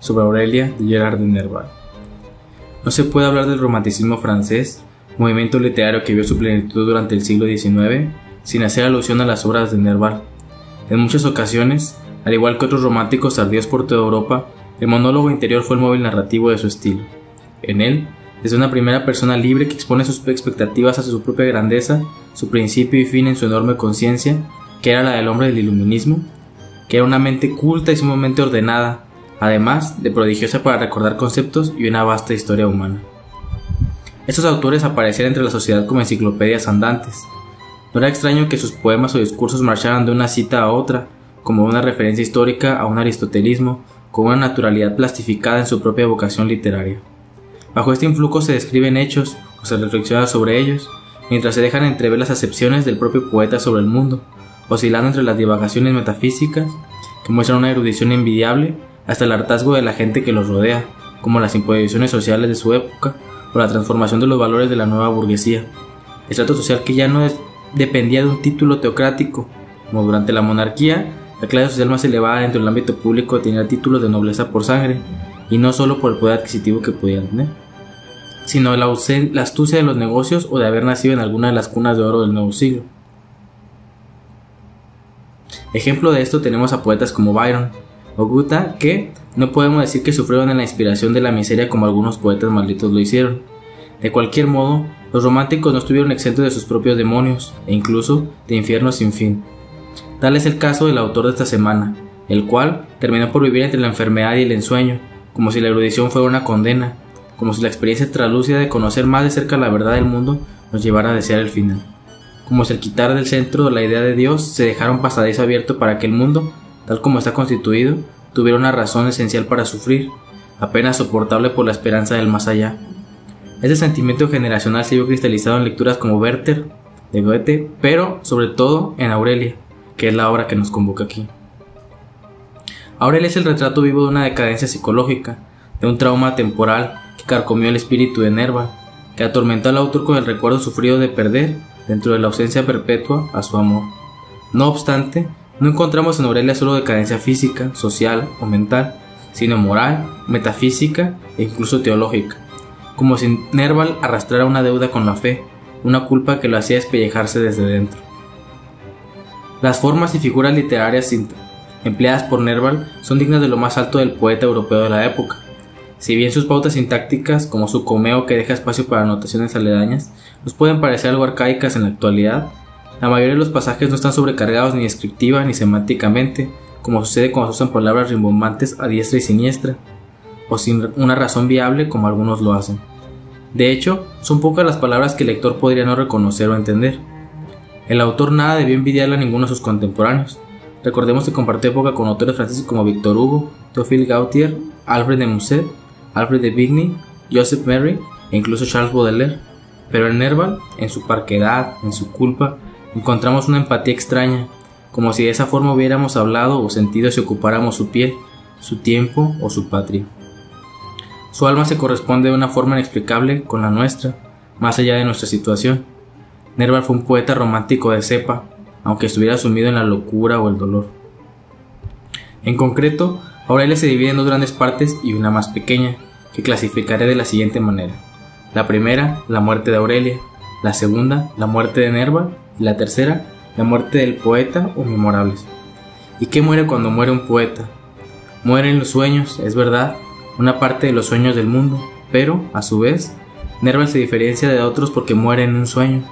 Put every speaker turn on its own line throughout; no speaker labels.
sobre Aurelia de Gerard de Nerval. No se puede hablar del romanticismo francés, movimiento literario que vio su plenitud durante el siglo XIX, sin hacer alusión a las obras de Nerval. En muchas ocasiones, al igual que otros románticos tardíos por toda Europa, el monólogo interior fue el móvil narrativo de su estilo. En él, desde una primera persona libre que expone sus expectativas hacia su propia grandeza, su principio y fin en su enorme conciencia, que era la del hombre del iluminismo, que era una mente culta y sumamente ordenada, además de prodigiosa para recordar conceptos y una vasta historia humana. Estos autores aparecían entre la sociedad como enciclopedias andantes. No era extraño que sus poemas o discursos marcharan de una cita a otra, como una referencia histórica a un aristotelismo, con una naturalidad plastificada en su propia vocación literaria. Bajo este influjo se describen hechos o se reflexiona sobre ellos, mientras se dejan entrever las acepciones del propio poeta sobre el mundo, oscilando entre las divagaciones metafísicas, que muestran una erudición envidiable, hasta el hartazgo de la gente que los rodea, como las imposiciones sociales de su época o la transformación de los valores de la nueva burguesía. Estrato social que ya no dependía de un título teocrático, como durante la monarquía, la clase social más elevada dentro del ámbito público tenía títulos de nobleza por sangre, y no solo por el poder adquisitivo que podían tener, sino la astucia de los negocios o de haber nacido en alguna de las cunas de oro del nuevo siglo. Ejemplo de esto tenemos a poetas como Byron o Guta que no podemos decir que sufrieron en la inspiración de la miseria como algunos poetas malditos lo hicieron. De cualquier modo, los románticos no estuvieron exentos de sus propios demonios e incluso de infiernos sin fin. Tal es el caso del autor de esta semana, el cual terminó por vivir entre la enfermedad y el ensueño, como si la erudición fuera una condena, como si la experiencia translúcida de conocer más de cerca la verdad del mundo nos llevara a desear el final, como si al quitar del centro la idea de Dios se dejara un pasadizo abierto para que el mundo, tal como está constituido, tuviera una razón esencial para sufrir, apenas soportable por la esperanza del más allá. Ese sentimiento generacional se vio cristalizado en lecturas como Werther, de Goethe, pero sobre todo en Aurelia, que es la obra que nos convoca aquí. Aurelia es el retrato vivo de una decadencia psicológica, de un trauma temporal que carcomió el espíritu de Nerva, que atormentó al autor con el recuerdo sufrido de perder, dentro de la ausencia perpetua, a su amor. No obstante, no encontramos en Aurelia solo decadencia física, social o mental, sino moral, metafísica e incluso teológica, como si Nerval arrastrara una deuda con la fe, una culpa que lo hacía despellejarse desde dentro. Las formas y figuras literarias empleadas por Nerval son dignas de lo más alto del poeta europeo de la época. Si bien sus pautas sintácticas, como su comeo que deja espacio para anotaciones aledañas, nos pueden parecer algo arcaicas en la actualidad, la mayoría de los pasajes no están sobrecargados ni descriptiva ni semánticamente, como sucede cuando se usan palabras rimbombantes a diestra y siniestra, o sin una razón viable como algunos lo hacen. De hecho, son pocas las palabras que el lector podría no reconocer o entender. El autor nada debió envidiarle a ninguno de sus contemporáneos, Recordemos que compartió época con autores franceses como Victor Hugo, Théophile Gautier, Alfred de Musset, Alfred de Vigny, Joseph Mary e incluso Charles Baudelaire. Pero en Nerval, en su parquedad, en su culpa, encontramos una empatía extraña, como si de esa forma hubiéramos hablado o sentido si ocupáramos su piel, su tiempo o su patria. Su alma se corresponde de una forma inexplicable con la nuestra, más allá de nuestra situación. Nerval fue un poeta romántico de cepa, aunque estuviera sumido en la locura o el dolor. En concreto, Aurelia se divide en dos grandes partes y una más pequeña, que clasificaré de la siguiente manera. La primera, la muerte de Aurelia, la segunda, la muerte de Nerva, y la tercera, la muerte del poeta o memorables. ¿Y qué muere cuando muere un poeta? Mueren los sueños, es verdad, una parte de los sueños del mundo, pero, a su vez, Nerval se diferencia de otros porque muere en un sueño,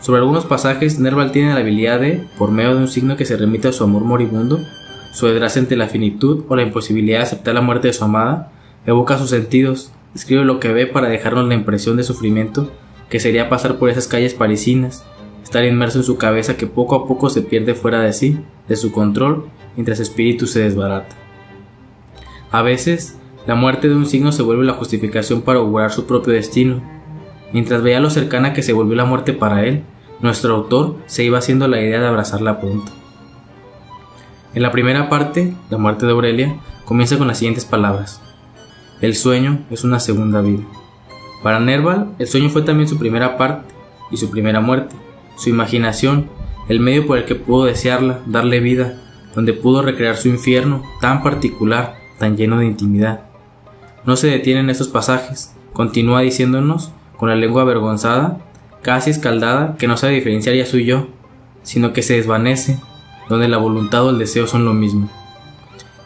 sobre algunos pasajes, Nerval tiene la habilidad de, por medio de un signo que se remite a su amor moribundo, su desgracia ante la finitud o la imposibilidad de aceptar la muerte de su amada, evoca sus sentidos, describe lo que ve para dejarnos la impresión de sufrimiento que sería pasar por esas calles parisinas, estar inmerso en su cabeza que poco a poco se pierde fuera de sí, de su control, mientras su espíritu se desbarata. A veces, la muerte de un signo se vuelve la justificación para augurar su propio destino, Mientras veía lo cercana que se volvió la muerte para él, nuestro autor se iba haciendo la idea de abrazarla pronto. En la primera parte, la muerte de Aurelia, comienza con las siguientes palabras. El sueño es una segunda vida. Para Nerval, el sueño fue también su primera parte y su primera muerte, su imaginación, el medio por el que pudo desearla, darle vida, donde pudo recrear su infierno tan particular tan lleno de intimidad. No se detiene en estos pasajes, continúa diciéndonos, con la lengua avergonzada, casi escaldada, que no sabe diferenciar ya su yo, sino que se desvanece, donde la voluntad o el deseo son lo mismo.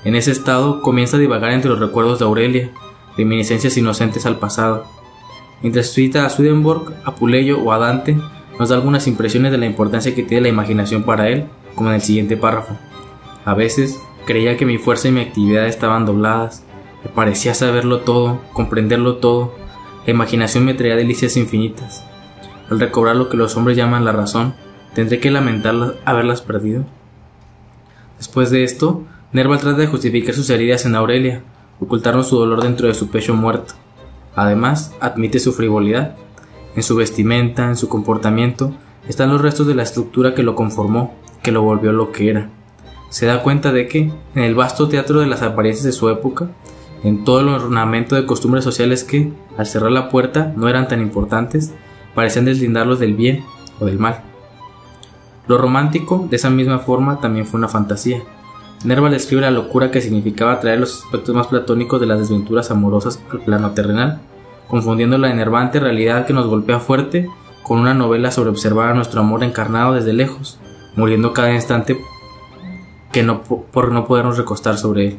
En ese estado comienza a divagar entre los recuerdos de Aurelia, reminiscencias inocentes al pasado. Mientras cita a Swedenborg, a Puleyo o a Dante, nos da algunas impresiones de la importancia que tiene la imaginación para él, como en el siguiente párrafo. A veces creía que mi fuerza y mi actividad estaban dobladas, me parecía saberlo todo, comprenderlo todo, la imaginación me traía delicias infinitas. Al recobrar lo que los hombres llaman la razón, ¿tendré que lamentar haberlas perdido? Después de esto, Nerval trata de justificar sus heridas en Aurelia, ocultarnos su dolor dentro de su pecho muerto. Además, admite su frivolidad. En su vestimenta, en su comportamiento, están los restos de la estructura que lo conformó, que lo volvió lo que era. Se da cuenta de que, en el vasto teatro de las apariencias de su época, en todo el ornamento de costumbres sociales que, al cerrar la puerta, no eran tan importantes, parecían deslindarlos del bien o del mal. Lo romántico, de esa misma forma, también fue una fantasía. Nerval describe la locura que significaba traer los aspectos más platónicos de las desventuras amorosas al plano terrenal, confundiendo la enervante realidad que nos golpea fuerte con una novela sobre observar a nuestro amor encarnado desde lejos, muriendo cada instante que no, por no podernos recostar sobre él.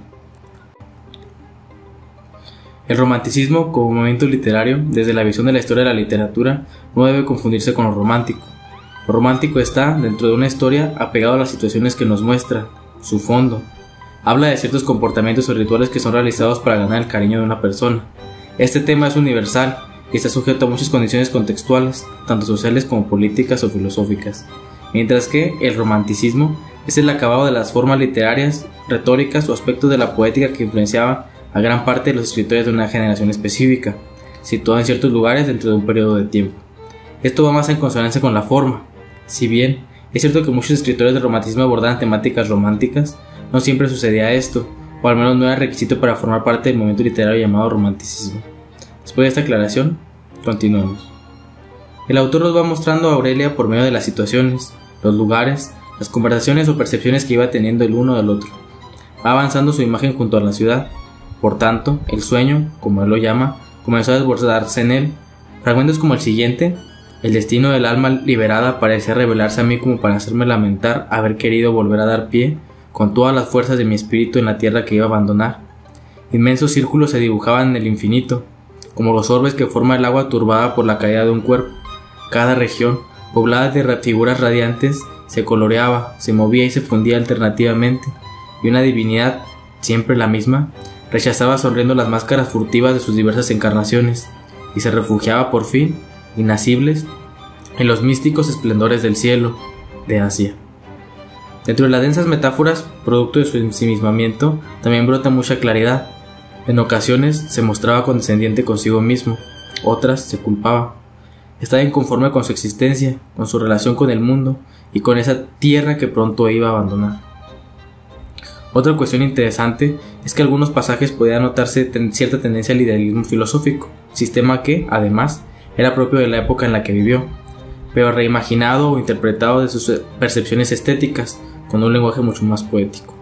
El romanticismo como movimiento literario, desde la visión de la historia de la literatura, no debe confundirse con lo romántico. Lo romántico está, dentro de una historia, apegado a las situaciones que nos muestra, su fondo. Habla de ciertos comportamientos o rituales que son realizados para ganar el cariño de una persona. Este tema es universal y está sujeto a muchas condiciones contextuales, tanto sociales como políticas o filosóficas, mientras que el romanticismo es el acabado de las formas literarias, retóricas o aspectos de la poética que influenciaban a gran parte de los escritores de una generación específica, situada en ciertos lugares dentro de un periodo de tiempo. Esto va más en consonancia con la forma. Si bien es cierto que muchos escritores de romanticismo abordaban temáticas románticas, no siempre sucedía esto, o al menos no era requisito para formar parte del movimiento literario llamado romanticismo. Después de esta aclaración, continuemos. El autor nos va mostrando a Aurelia por medio de las situaciones, los lugares, las conversaciones o percepciones que iba teniendo el uno del otro. Va avanzando su imagen junto a la ciudad, por tanto, el sueño, como él lo llama, comenzó a desbordarse en él. Fragmentos como el siguiente, el destino del alma liberada parecía revelarse a mí como para hacerme lamentar haber querido volver a dar pie con todas las fuerzas de mi espíritu en la tierra que iba a abandonar. Inmensos círculos se dibujaban en el infinito, como los orbes que forma el agua turbada por la caída de un cuerpo. Cada región, poblada de figuras radiantes, se coloreaba, se movía y se fundía alternativamente, y una divinidad, siempre la misma, rechazaba sonriendo las máscaras furtivas de sus diversas encarnaciones y se refugiaba por fin, inacibles, en los místicos esplendores del cielo de Asia. Dentro de las densas metáforas, producto de su ensimismamiento, también brota mucha claridad. En ocasiones se mostraba condescendiente consigo mismo, otras se culpaba. Estaba inconforme con su existencia, con su relación con el mundo y con esa tierra que pronto iba a abandonar. Otra cuestión interesante es que algunos pasajes podían notarse cierta tendencia al idealismo filosófico, sistema que, además, era propio de la época en la que vivió, pero reimaginado o interpretado de sus percepciones estéticas, con un lenguaje mucho más poético.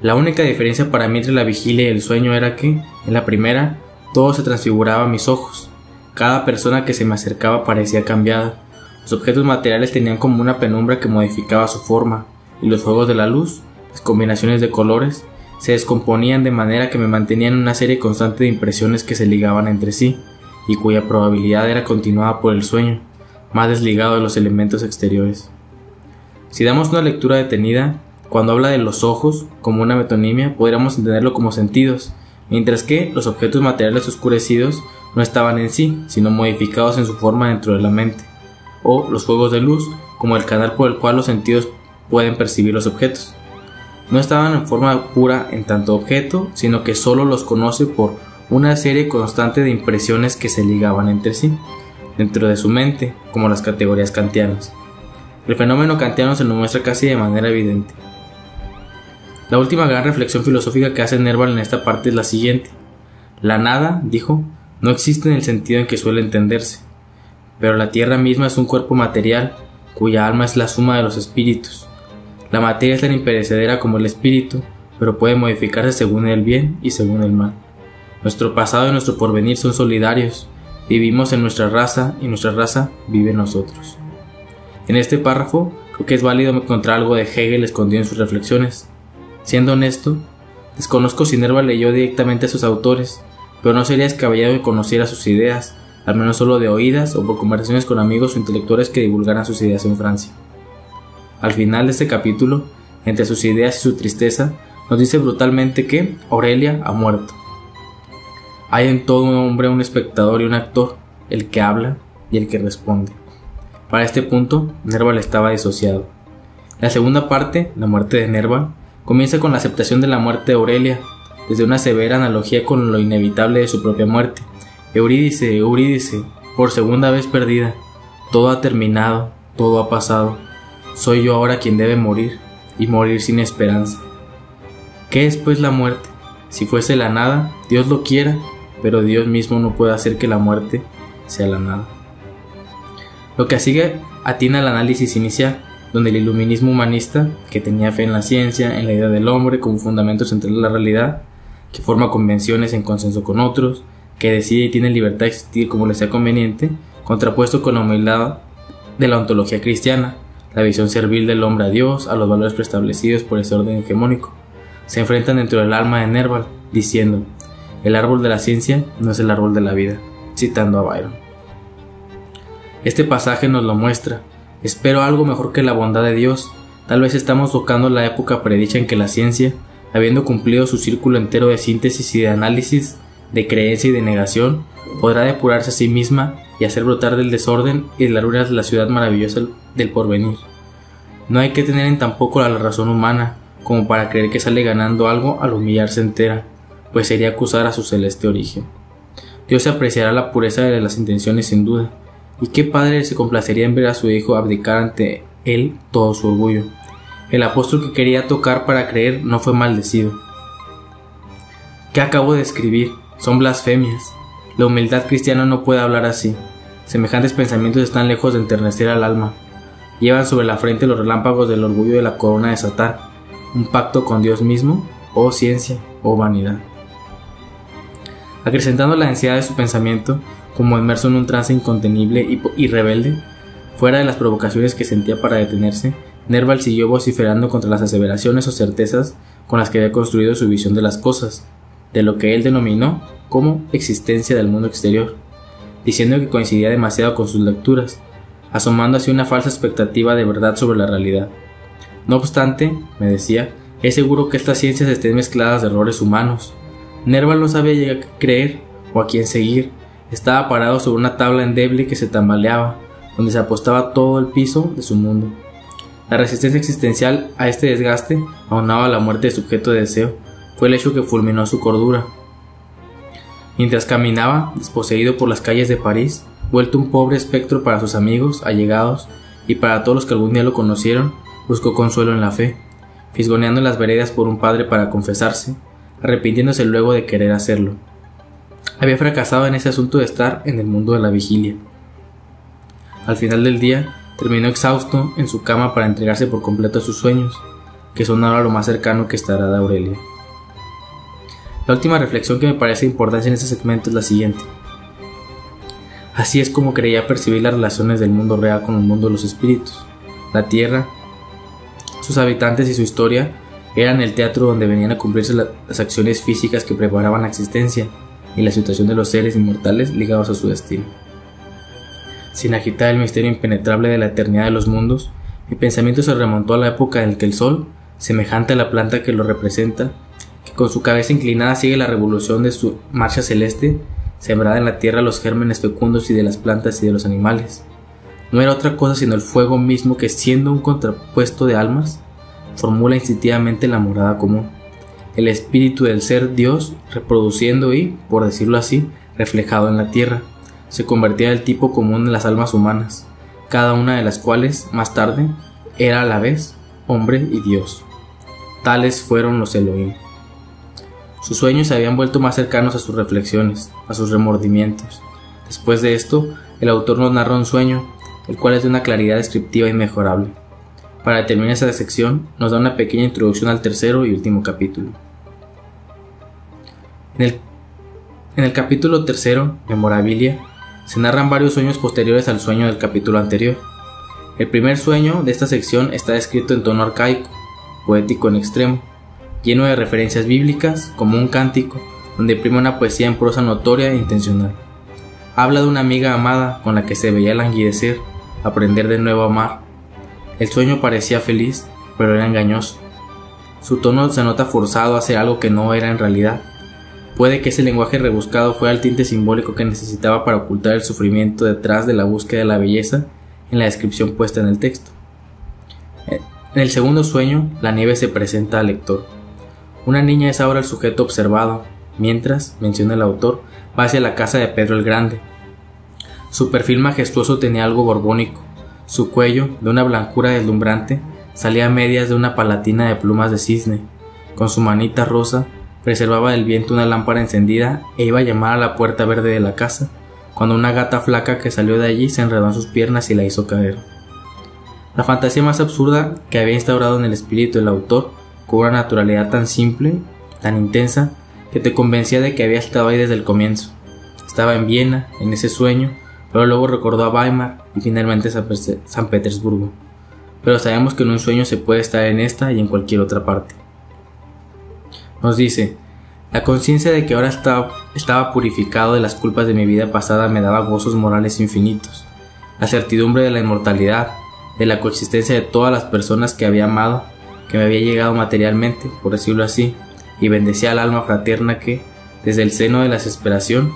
La única diferencia para mí entre la vigilia y el sueño era que, en la primera, todo se transfiguraba a mis ojos, cada persona que se me acercaba parecía cambiada, los objetos materiales tenían como una penumbra que modificaba su forma, y los fuegos de la luz combinaciones de colores se descomponían de manera que me mantenían en una serie constante de impresiones que se ligaban entre sí y cuya probabilidad era continuada por el sueño, más desligado de los elementos exteriores. Si damos una lectura detenida, cuando habla de los ojos como una metonimia, podríamos entenderlo como sentidos, mientras que los objetos materiales oscurecidos no estaban en sí, sino modificados en su forma dentro de la mente, o los fuegos de luz como el canal por el cual los sentidos pueden percibir los objetos no estaban en forma pura en tanto objeto, sino que solo los conoce por una serie constante de impresiones que se ligaban entre sí, dentro de su mente, como las categorías kantianas. El fenómeno kantiano se nos muestra casi de manera evidente. La última gran reflexión filosófica que hace Nerval en esta parte es la siguiente. La nada, dijo, no existe en el sentido en que suele entenderse, pero la tierra misma es un cuerpo material cuya alma es la suma de los espíritus la materia es tan imperecedera como el espíritu, pero puede modificarse según el bien y según el mal. Nuestro pasado y nuestro porvenir son solidarios, vivimos en nuestra raza y nuestra raza vive en nosotros. En este párrafo creo que es válido encontrar algo de Hegel escondido en sus reflexiones. Siendo honesto, desconozco si Nerva leyó directamente a sus autores, pero no sería descabellado que conociera sus ideas, al menos solo de oídas o por conversaciones con amigos o intelectuales que divulgaran sus ideas en Francia. Al final de este capítulo, entre sus ideas y su tristeza, nos dice brutalmente que Aurelia ha muerto. Hay en todo un hombre un espectador y un actor, el que habla y el que responde. Para este punto, Nerval estaba disociado. La segunda parte, la muerte de Nerval, comienza con la aceptación de la muerte de Aurelia, desde una severa analogía con lo inevitable de su propia muerte. Eurídice, Eurídice, por segunda vez perdida, todo ha terminado, todo ha pasado. Soy yo ahora quien debe morir, y morir sin esperanza. ¿Qué es pues la muerte? Si fuese la nada, Dios lo quiera, pero Dios mismo no puede hacer que la muerte sea la nada. Lo que sigue atina al análisis inicial, donde el iluminismo humanista, que tenía fe en la ciencia, en la idea del hombre como fundamento central de la realidad, que forma convenciones en consenso con otros, que decide y tiene libertad de existir como le sea conveniente, contrapuesto con la humildad de la ontología cristiana, la visión servil del hombre a Dios, a los valores preestablecidos por ese orden hegemónico. Se enfrentan dentro del alma de Nerval, diciendo, el árbol de la ciencia no es el árbol de la vida, citando a Byron. Este pasaje nos lo muestra. Espero algo mejor que la bondad de Dios. Tal vez estamos tocando la época predicha en que la ciencia, habiendo cumplido su círculo entero de síntesis y de análisis, de creencia y de negación, podrá depurarse a sí misma y hacer brotar del desorden y de las ruinas de la ciudad maravillosa del porvenir. No hay que tener en tampoco la razón humana como para creer que sale ganando algo al humillarse entera, pues sería acusar a su celeste origen. Dios apreciará la pureza de las intenciones sin duda, y qué padre se complacería en ver a su hijo abdicar ante él todo su orgullo. El apóstol que quería tocar para creer no fue maldecido. ¿Qué acabo de escribir? Son blasfemias. La humildad cristiana no puede hablar así. Semejantes pensamientos están lejos de enternecer al alma. Llevan sobre la frente los relámpagos del orgullo de la corona de Satán, un pacto con Dios mismo, o ciencia, o vanidad. Acrecentando la densidad de su pensamiento, como inmerso en un trance incontenible y, rebelde, fuera de las provocaciones que sentía para detenerse, Nerval siguió vociferando contra las aseveraciones o certezas con las que había construido su visión de las cosas, de lo que él denominó como existencia del mundo exterior, diciendo que coincidía demasiado con sus lecturas, asomando así una falsa expectativa de verdad sobre la realidad. No obstante, me decía, es seguro que estas ciencias estén mezcladas de errores humanos. Nerval no sabía a creer o a quién seguir. Estaba parado sobre una tabla endeble que se tambaleaba, donde se apostaba todo el piso de su mundo. La resistencia existencial a este desgaste, aunaba la muerte de su objeto de deseo, fue el hecho que fulminó su cordura. Mientras caminaba, desposeído por las calles de París, vuelto un pobre espectro para sus amigos, allegados y para todos los que algún día lo conocieron, buscó consuelo en la fe, fisgoneando en las veredas por un padre para confesarse, arrepintiéndose luego de querer hacerlo. Había fracasado en ese asunto de estar en el mundo de la vigilia. Al final del día, terminó exhausto en su cama para entregarse por completo a sus sueños, que son ahora lo más cercano que estará de Aurelia. La última reflexión que me parece importante en este segmento es la siguiente. Así es como creía percibir las relaciones del mundo real con el mundo de los espíritus. La tierra, sus habitantes y su historia eran el teatro donde venían a cumplirse las acciones físicas que preparaban la existencia y la situación de los seres inmortales ligados a su destino. Sin agitar el misterio impenetrable de la eternidad de los mundos, mi pensamiento se remontó a la época en que el Sol, semejante a la planta que lo representa, que con su cabeza inclinada sigue la revolución de su marcha celeste, sembrada en la tierra los gérmenes fecundos y de las plantas y de los animales. No era otra cosa sino el fuego mismo que siendo un contrapuesto de almas, formula instintivamente la morada común. El espíritu del ser Dios reproduciendo y, por decirlo así, reflejado en la tierra, se convertía en el tipo común de las almas humanas, cada una de las cuales, más tarde, era a la vez hombre y Dios. Tales fueron los Elohim. Sus sueños se habían vuelto más cercanos a sus reflexiones, a sus remordimientos. Después de esto, el autor nos narra un sueño, el cual es de una claridad descriptiva inmejorable. Para terminar esa sección, nos da una pequeña introducción al tercero y último capítulo. En el, capítulo tercero, Memorabilia, se narran varios sueños posteriores al sueño del capítulo anterior. El primer sueño de esta sección está escrito en tono arcaico, poético en extremo, lleno de referencias bíblicas, como un cántico, donde prima una poesía en prosa notoria e intencional. Habla de una amiga amada con la que se veía languidecer, aprender de nuevo a amar. El sueño parecía feliz, pero era engañoso. Su tono se nota forzado a hacer algo que no era en realidad. Puede que ese lenguaje rebuscado fuera el tinte simbólico que necesitaba para ocultar el sufrimiento detrás de la búsqueda de la belleza en la descripción puesta en el texto. En el segundo sueño, la nieve se presenta al lector. Una niña es ahora el sujeto observado, mientras, menciona el autor, va hacia la casa de Pedro el Grande. Su perfil majestuoso tenía algo borbónico. Su cuello, de una blancura deslumbrante, salía a medias de una palatina de plumas de cisne. Con su manita rosa, preservaba del viento una lámpara encendida e iba a llamar a la puerta verde de la casa, cuando una gata flaca que salió de allí se enredó en sus piernas y la hizo caer. La fantasía más absurda que había instaurado en el espíritu del autor, con una naturalidad tan simple, tan intensa, que te convencía de que había estado ahí desde el comienzo. Estaba en Viena, en ese sueño, pero luego recordó a Weimar y finalmente San Petersburgo. Pero sabemos que en un sueño se puede estar en esta y en cualquier otra parte. Nos dice, la conciencia de que ahora estaba, purificado de las culpas de mi vida pasada me daba gozos morales infinitos. La certidumbre de la inmortalidad, de la coexistencia de todas las personas que había amado, que me había llegado materialmente, por decirlo así, y bendecía al alma fraterna que, desde el seno de la desesperación,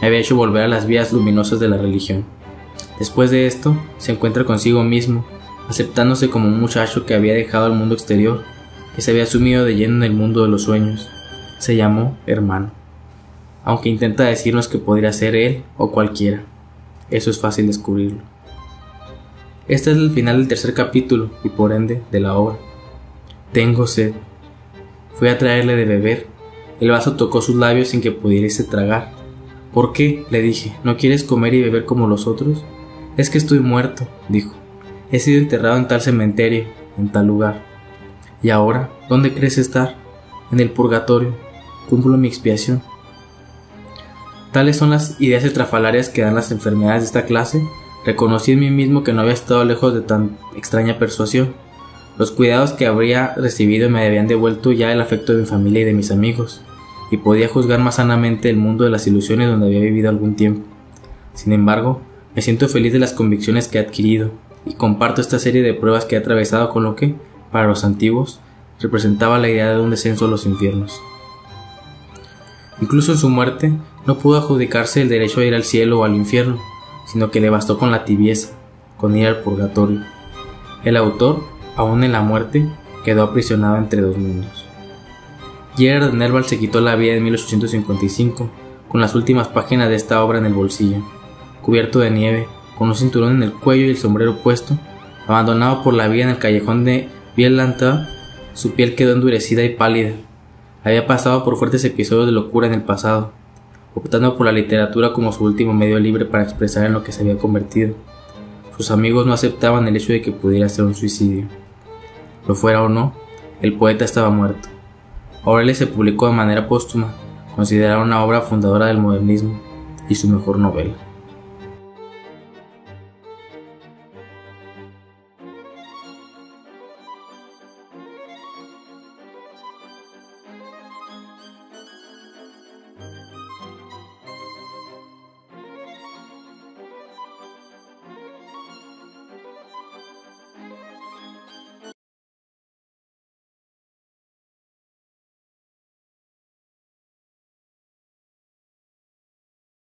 me había hecho volver a las vías luminosas de la religión. Después de esto, se encuentra consigo mismo, aceptándose como un muchacho que había dejado el mundo exterior, que se había sumido de lleno en el mundo de los sueños. Se llamó hermano, aunque intenta decirnos que podría ser él o cualquiera. Eso es fácil descubrirlo. Este es el final del tercer capítulo y por ende de la obra. Tengo sed. Fui a traerle de beber. El vaso tocó sus labios sin que pudiese tragar. ¿Por qué? le dije. ¿No quieres comer y beber como los otros? Es que estoy muerto, dijo. He sido enterrado en tal cementerio, en tal lugar. ¿Y ahora? ¿Dónde crees estar? En el purgatorio. Cumplo mi expiación. Tales son las ideas estrafalarias que dan las enfermedades de esta clase. Reconocí en mí mismo que no había estado lejos de tan extraña persuasión. Los cuidados que habría recibido me habían devuelto ya el afecto de mi familia y de mis amigos, y podía juzgar más sanamente el mundo de las ilusiones donde había vivido algún tiempo. Sin embargo, me siento feliz de las convicciones que he adquirido, y comparto esta serie de pruebas que he atravesado con lo que, para los antiguos, representaba la idea de un descenso a los infiernos. Incluso en su muerte, no pudo adjudicarse el derecho a ir al cielo o al infierno, sino que le bastó con la tibieza, con ir al purgatorio. El autor aún en la muerte, quedó aprisionado entre dos mundos. Gerard Nerval se quitó la vida en 1855, con las últimas páginas de esta obra en el bolsillo, cubierto de nieve, con un cinturón en el cuello y el sombrero puesto, abandonado por la vida en el callejón de Viellanta, su piel quedó endurecida y pálida. Había pasado por fuertes episodios de locura en el pasado, optando por la literatura como su último medio libre para expresar en lo que se había convertido. Sus amigos no aceptaban el hecho de que pudiera ser un suicidio. Lo fuera o no, el poeta estaba muerto. Aurelia se publicó de manera póstuma, considerada una obra fundadora del modernismo y su mejor novela.